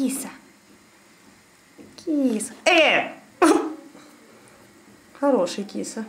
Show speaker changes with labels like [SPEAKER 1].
[SPEAKER 1] Киса. Киса. Э! Хороший киса.